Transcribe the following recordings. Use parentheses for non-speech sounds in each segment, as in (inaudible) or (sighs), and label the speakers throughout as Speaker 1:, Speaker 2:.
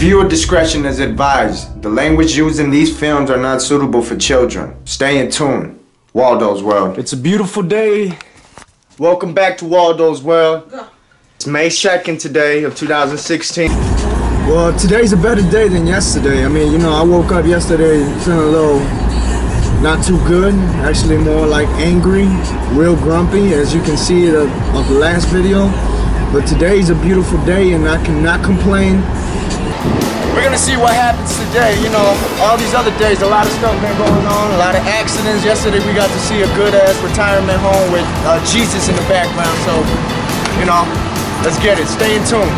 Speaker 1: Viewer discretion is advised. The language used in these films are not suitable for children. Stay in tune. Waldo's World. It's a beautiful day. Welcome back to Waldo's World. It's May 2nd today of 2016. Well, today's a better day than yesterday. I mean, you know, I woke up yesterday feeling a little not too good. Actually, more like angry, real grumpy, as you can see it of, of the last video. But today's a beautiful day and I cannot complain. We're gonna see what happens today. You know, all these other days, a lot of stuff been going on, a lot of accidents. Yesterday we got to see a good ass retirement home with uh, Jesus in the background. So, you know, let's get it. Stay in tune.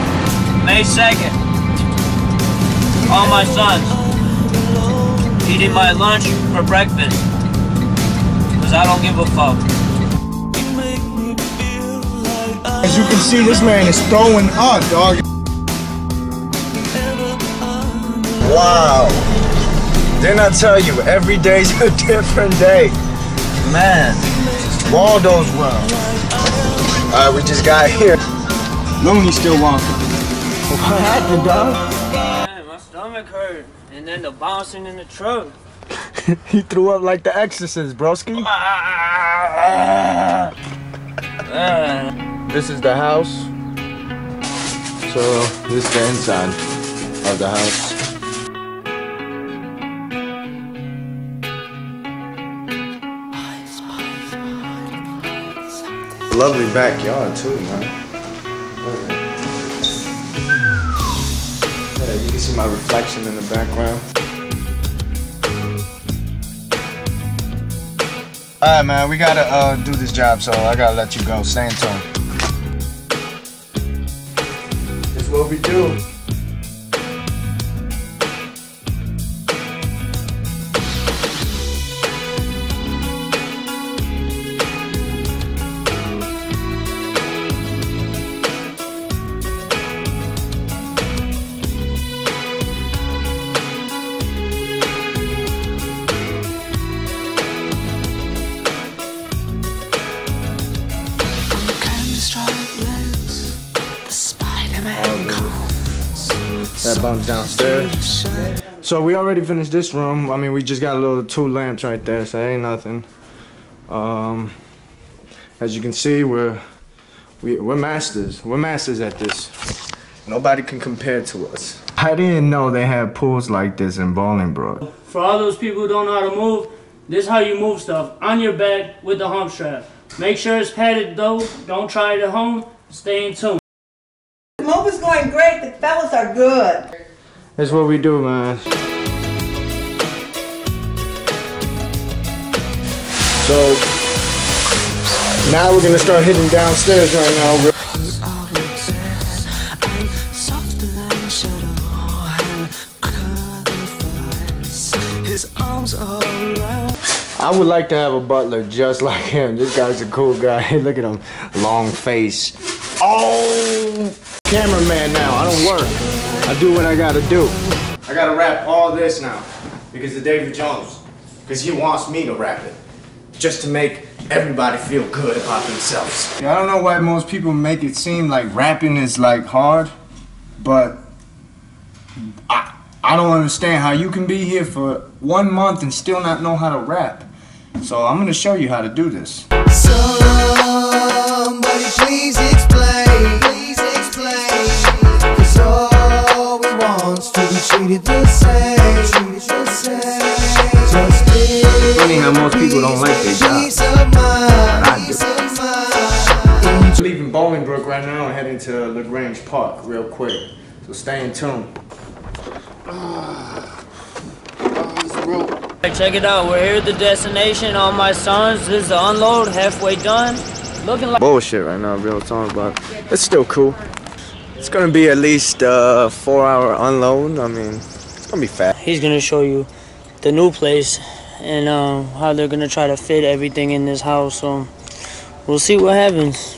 Speaker 2: May 2nd. All my sons eating my lunch for breakfast. Cause I don't give a fuck.
Speaker 1: As you can see, this man is throwing up, dog. Wow. Didn't I tell you, every day's (laughs) a different day. Man, Waldo's World. Alright, we just got here. Looney still walking. What happened, dog?
Speaker 2: Man, my stomach hurt. And then the bouncing in the truck. (laughs)
Speaker 1: he threw up like the exorcist, broski. This is the house. So, this is the inside of the house. Lovely backyard too, man. Yeah, you can see my reflection in the background. Alright man, we gotta uh, do this job, so I gotta let you go. Stay in tune. It's what we do. That downstairs. So we already finished this room. I mean, we just got a little two lamps right there, so ain't nothing. Um, as you can see, we're we, we're masters. We're masters at this. Nobody can compare to us. I didn't know they had pools like this in Bolingbrook.
Speaker 3: For all those people who don't know how to move, this is how you move stuff. On your back with the hump strap. Make sure it's padded though. Don't try it at home. Stay in tune.
Speaker 4: The move is going great. The fellas are good.
Speaker 1: That's what we do, man. So now we're gonna start hitting downstairs right now. I would like to have a butler just like him. This guy's a cool guy. (laughs) Look at him. Long face. Oh! Cameraman now. I don't work. I do what I gotta do. I gotta rap all this now because of David Jones. Because he wants me to rap it. Just to make everybody feel good about themselves. I don't know why most people make it seem like rapping is like hard, but I, I don't understand how you can be here for one month and still not know how to rap. So I'm gonna show you how to do this.
Speaker 5: Somebody please explain, please explain. Cause all we want's to be treated the same, treated the same. Just give
Speaker 1: Funny how most people don't like their job.
Speaker 5: peace of mind,
Speaker 1: I do.
Speaker 5: peace of mind.
Speaker 1: I'm leaving Bolingbrook right now and heading to LaGrange Park real quick. So stay in tune.
Speaker 2: Hey, check it out. We're here at the destination. All my sons. This is the unload. Halfway done. Looking like.
Speaker 1: Bullshit right now, real talk, but it's still cool. It's gonna be at least a four hour unload. I mean, it's gonna be fast.
Speaker 2: He's gonna show you the new place and uh, how they're gonna try to fit everything in this house. So we'll see what happens.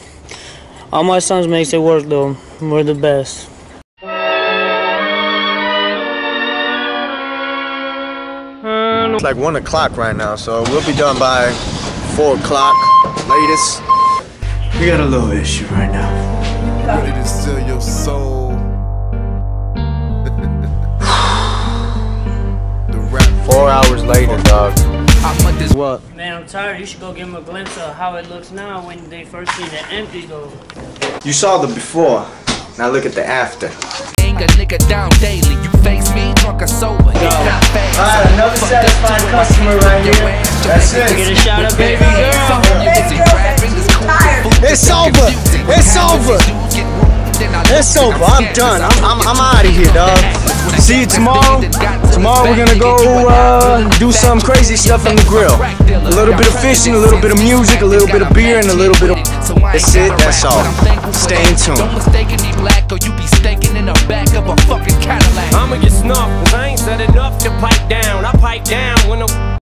Speaker 2: All my sons makes it work though. We're the best.
Speaker 1: It's like one o'clock right now, so we'll be done by four o'clock latest. We got a little issue right now.
Speaker 6: Ready to sell your soul. (sighs)
Speaker 1: Four hours later, dog. What?
Speaker 3: Man, I'm tired. You should go give him a glimpse of how it looks now when they first see the empty though.
Speaker 1: You saw the before. Now look at the after.
Speaker 6: Anger nigga down daily. You face me, drunk sober.
Speaker 1: Alright, another satisfied customer right here. That's it.
Speaker 3: Get a shout out, baby girl.
Speaker 4: Baby girl said she's tired.
Speaker 1: It's over. It's over. It's over. I'm done. I'm, I'm, I'm out of here, dog. See you tomorrow. Tomorrow we're gonna go uh, do some crazy stuff on the grill. A little bit of fishing, a little bit of music, a little bit of beer, and a little bit of. That's it. That's all. Stay in tune.
Speaker 6: Don't mistake black or you be staking in the back of a fucking Cadillac.
Speaker 7: I'ma get snuffed, cause I ain't said enough to pipe down. I pipe down when the